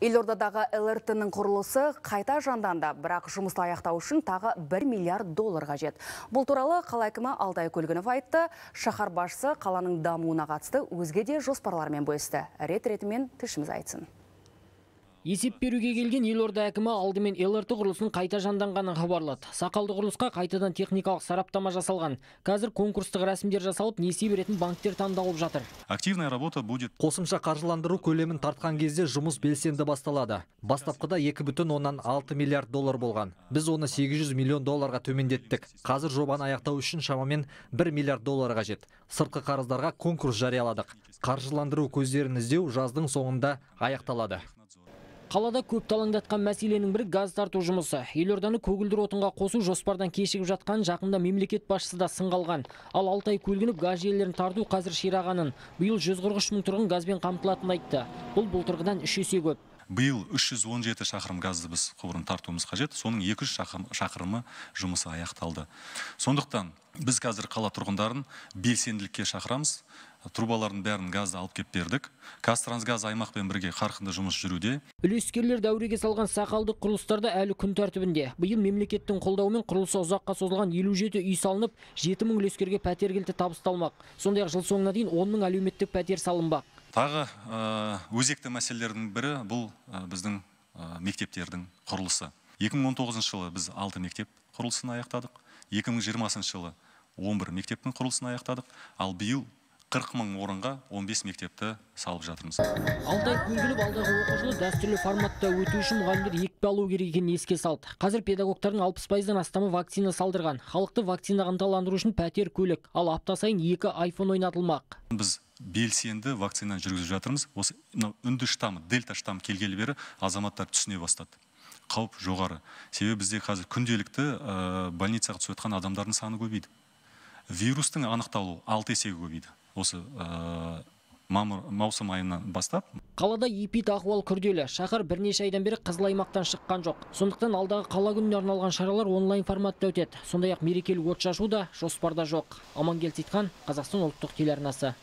Елордадағы ЛРТ-ның құрылысы қайта жанданды, бірақ жұмысты аяқтау үшін тағы 1 миллиард доллар қажет. Бұл туралы қала әкімі Алтай Көлгінов айтты. Шаһар басшысы қаланың дамуына қатысты өзге де жоспарлармен бөлісті. Рет-ретімен тілшіміз айтсын. Есеп беруге келген елорда әкімі алдымен ЛРТ құрылысының қайта жанданғанын хабарлады. Сақалды құрылысқа қайтадан техникалық сараптама жасалған. Қазір конкурстық рәсімдер жасалып, несие беретін банктер таңдалып жатыр. Активная работа будет. Қосымша қаржыландыру көлемін тартқан кезде жұмыс белсенді басталады. Бастапқыда 2,6 миллиард доллар болған. Біз оны 800 миллион долларға төмендеттік. Қазір жобаны аяқтау үшін шамамен 1 миллиард доллар қажет. Сыртқы қарыздарға конкурс жарияладық. Қаржыландыру көздерін іздеу жаздың соңында аяқталады. Қалада көп талаңдатқан мәселенің бірі газ тарту жұмысы. Елорданы көгілдір отынға қосу жоспардан кешігіп жатқан жақында мемлекет басшысы да сынғалған. Ал Алтай Көлгінов газ желілерін тарту қазір ширағанын. Биыл 143 мың тұрғын газбен қамтылатынын айтты. Бұл былтырғыдан үш есе көп. Биыл 317 шақырым газды біз құбырын тартуымыз қажет. Соның 200 шақырым, шақырымы жұмысы аяқталды. Сондықтан біз қазір қала тұрғындарын белсенділікке шақырамыз. Трубалардың бәрін газды алып кеп бердік. Қазтрансгаз аймақпен бірге қарқынды жұмыс жүруде. Үлескерлер дәуреге салған сақалдық құрылыстарда әлі күн тәртібінде. Биыл мемлекеттің қолдауымен құрылысы ұзаққа созылған 57 үй салынып, 7 мың үлескерге пәтер кілті табысталмақ. Сондай-ақ жыл соңына дейін 10 мың әлеуметтік пәтер салынбақ. Тағы өзекті мәселелердің бірі бұл біздің мектептердің құрылысы. 2019 жылы біз 6 мектеп құрылысын аяқтадық. 2020 жылы 11 мектептің құрылысын аяқтадық. Ал биыл 40 мың орынға 15 мектепті салып жатырмыз. Алтай Көлгінов алдағы оқу жылы дәстүрлі форматта өту үшін мұғалімдер екпе алу керек екенін еске салды. Қазір педагогтардың 60 пайыздан астамы вакцина салдырған. Халықты вакцинаға ынталандыру үшін пәтер көлік, ал апта сайын екі айфон ойнатылмақ. Біз белсенді вакцина жүргізіп жатырмыз. Осы үнді штамы, дельта штамы келгелі бері азаматтар түсіне бастады. Қауіп жоғары. Себебі бізде қазір күнделікті больницаға түсіп жатқан адамдардың саны көбейді. Вирустың анықталуы алты есеге көбейді. Осы мамыр маусым айынан бастап. Қалада эпид ахуал күрделі. Шаһар бірнеше айдан бері қызыл аймақтан шыққан жоқ. Сондықтан алдағы қала күніне арналған шаралар онлайн форматта өтеді. Сондай ақ мерекелік от шашу да жоспарда жоқ. Амангелді сейітхан қазақстан ұлттық телеарнасы.